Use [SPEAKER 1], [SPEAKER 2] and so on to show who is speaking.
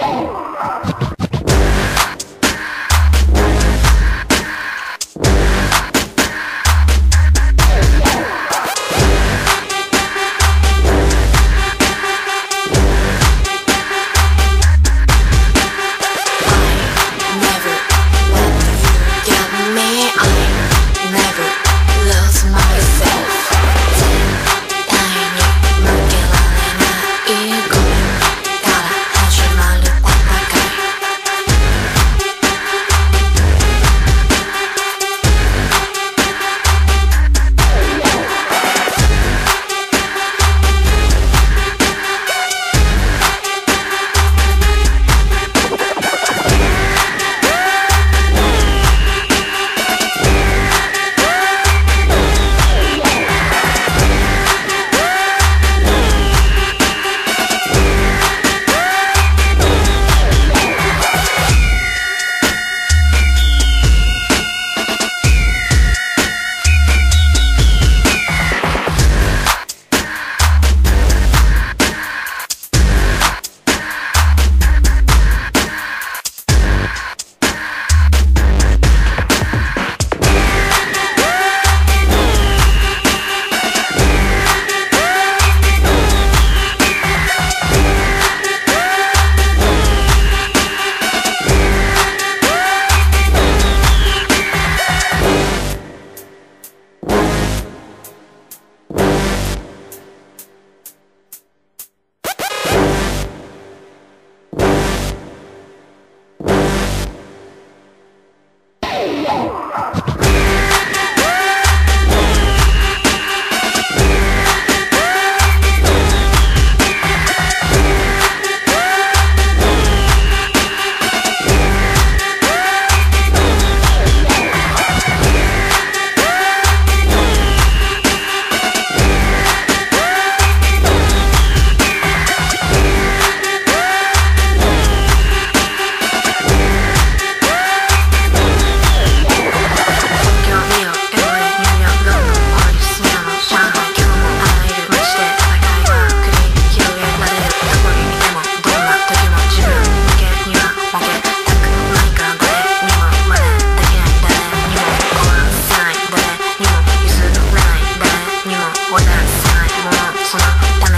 [SPEAKER 1] Yeah. Wanna